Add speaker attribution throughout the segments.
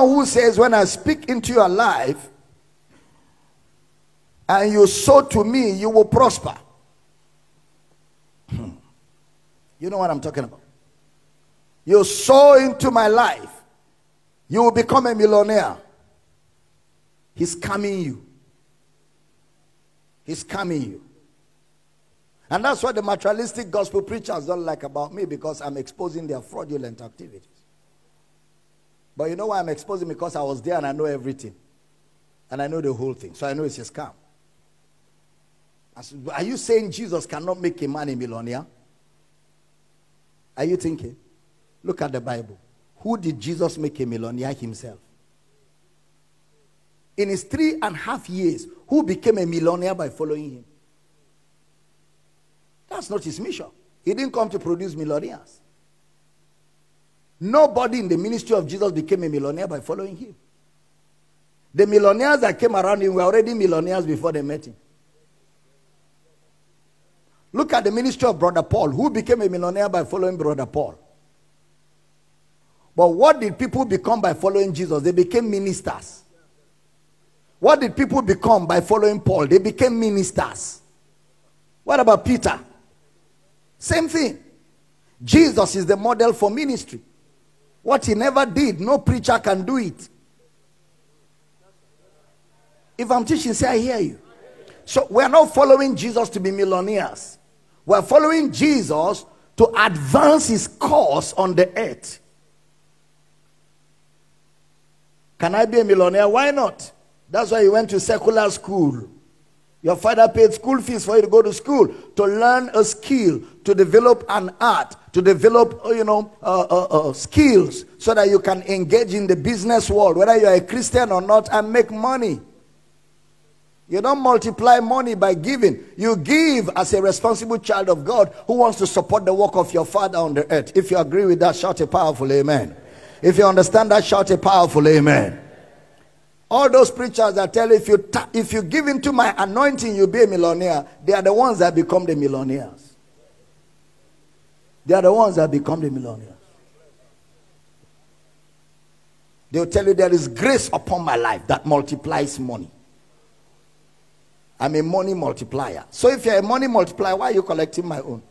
Speaker 1: who says, When I speak into your life and you sow to me, you will prosper. Hmm. You know what I'm talking about? You sow into my life, you will become a millionaire. He's coming you. He's coming you. And that's what the materialistic gospel preachers don't like about me because I'm exposing their fraudulent activities. But you know why I'm exposing? Because I was there and I know everything. And I know the whole thing. So I know it's a scam. Said, are you saying Jesus cannot make a man a millionaire? Are you thinking? Look at the Bible. Who did Jesus make a millionaire himself? In his three and a half years, who became a millionaire by following him? That's not his mission. He didn't come to produce millionaires. Nobody in the ministry of Jesus became a millionaire by following him. The millionaires that came around him were already millionaires before they met him. Look at the ministry of Brother Paul, who became a millionaire by following Brother Paul. But what did people become by following Jesus? They became ministers. What did people become by following Paul? They became ministers. What about Peter? Same thing. Jesus is the model for ministry. What he never did, no preacher can do it. If I'm teaching, say, I hear you. So we're not following Jesus to be millionaires. We're following Jesus to advance his cause on the earth. Can I be a millionaire? Why not? That's why he went to secular school. Your father paid school fees for you to go to school to learn a skill, to develop an art, to develop, uh, you know, uh, uh, uh, skills so that you can engage in the business world, whether you are a Christian or not, and make money. You don't multiply money by giving. You give as a responsible child of God who wants to support the work of your father on the earth. If you agree with that, shout a powerful amen. If you understand that, shout a powerful amen. All those preachers that tell you if you, ta- if you give into my anointing, you'll be a millionaire, they are the ones that become the millionaires. They are the ones that become the millionaires. They'll tell you there is grace upon my life that multiplies money. I'm a money multiplier. So if you're a money multiplier, why are you collecting my own?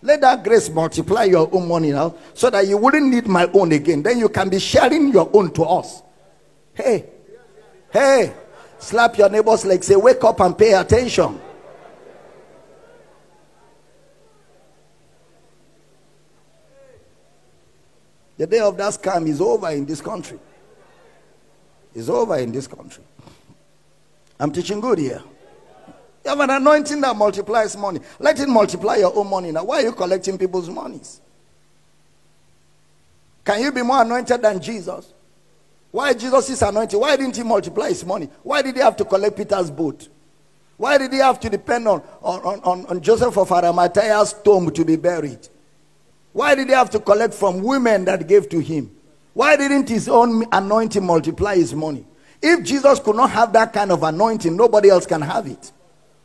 Speaker 1: Let that grace multiply your own money now so that you wouldn't need my own again. Then you can be sharing your own to us. Hey, Hey, slap your neighbor's leg. Say, wake up and pay attention. The day of that scam is over in this country. It's over in this country. I'm teaching good here. You have an anointing that multiplies money. Let it multiply your own money. Now, why are you collecting people's monies? Can you be more anointed than Jesus? Why Jesus is anointed? Why didn't he multiply his money? Why did he have to collect Peter's boat? Why did he have to depend on, on, on, on Joseph of Arimathea's tomb to be buried? Why did he have to collect from women that gave to him? Why didn't his own anointing multiply his money? If Jesus could not have that kind of anointing, nobody else can have it.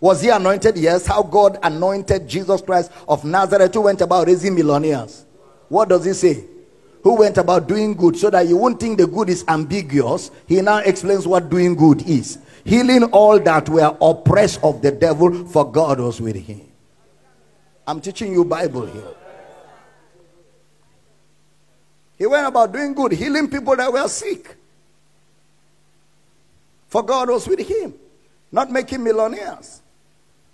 Speaker 1: Was he anointed? Yes. How God anointed Jesus Christ of Nazareth, who went about raising millionaires. What does he say? Who went about doing good so that you won't think the good is ambiguous. He now explains what doing good is healing all that were oppressed of the devil, for God was with him. I'm teaching you Bible here. He went about doing good, healing people that were sick. For God was with him, not making millionaires.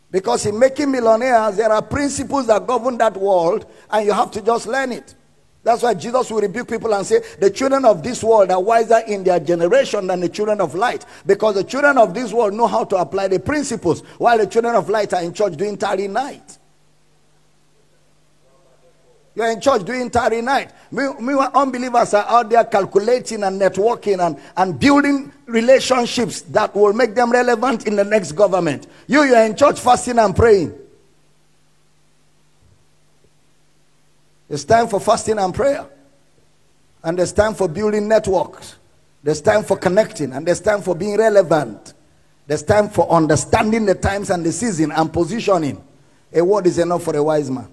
Speaker 1: Because in making millionaires, there are principles that govern that world, and you have to just learn it. That's why Jesus will rebuke people and say, The children of this world are wiser in their generation than the children of light. Because the children of this world know how to apply the principles, while the children of light are in church doing tarry night. You're in church doing tarry night. Meanwhile, unbelievers are out there calculating and networking and, and building relationships that will make them relevant in the next government. You, you're in church fasting and praying. It's time for fasting and prayer. And there's time for building networks. There's time for connecting. And there's time for being relevant. There's time for understanding the times and the season and positioning. A word is enough for a wise man.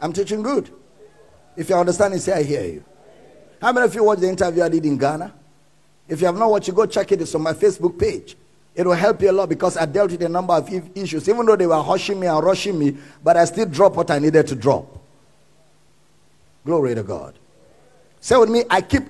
Speaker 1: I'm teaching good. If you understand it, say, I hear you. How many of you watched the interview I did in Ghana? If you have not watched it, go check it. It's on my Facebook page. It will help you a lot because I dealt with a number of issues, even though they were hushing me and rushing me, but I still dropped what I needed to drop. Glory to God. Say with me, I keep